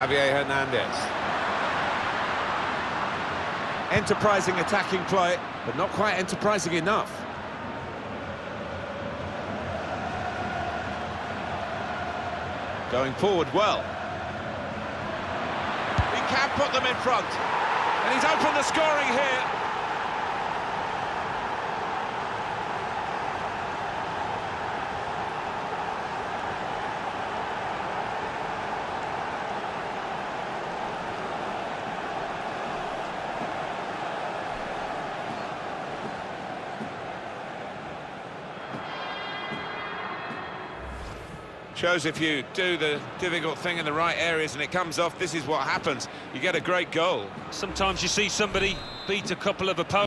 Javier Hernandez. Enterprising attacking play, but not quite enterprising enough. Going forward well. He can put them in front. And he's opened the scoring here. Shows if you do the difficult thing in the right areas and it comes off, this is what happens. You get a great goal. Sometimes you see somebody beat a couple of opponents.